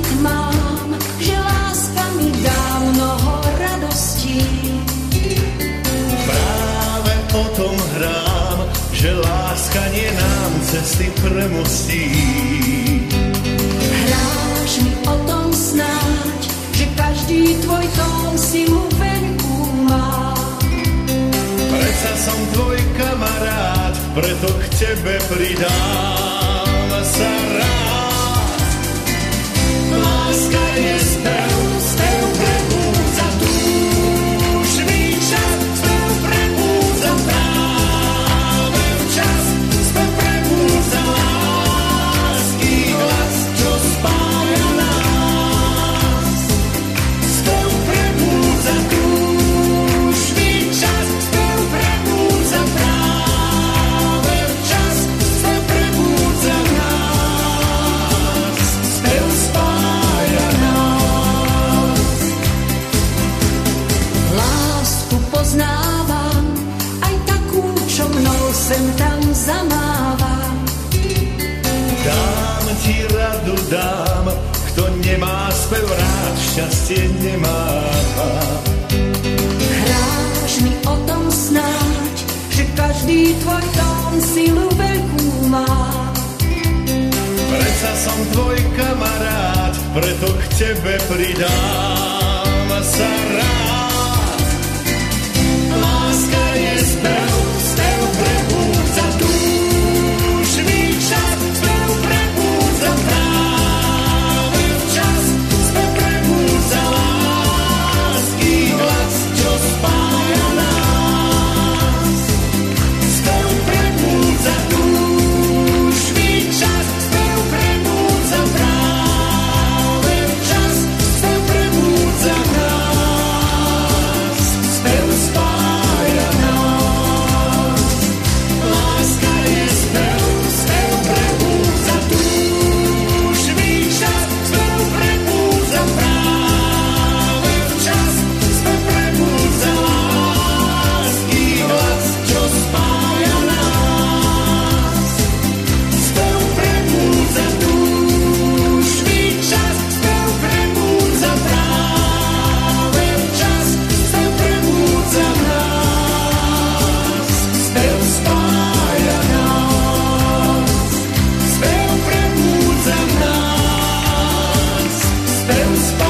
pocit mi dá mnoho radostí. Práve o tom hrám, že láska nie nám cesty premostí. Hráš mi o tom snáď, že každý tvoj tón si mu veľkú má. Preca som tvoj kamarát, preto k tebe pridám sa rád. Sem tam zamáva. Dám ti radu, dám, kto nemá spev rád, šťastie nemá. Hráš mi o tom snáď, že každý tvoj tón silu veľkú má. Preca som tvoj kamarát, preto k tebe pridám sa Sometimes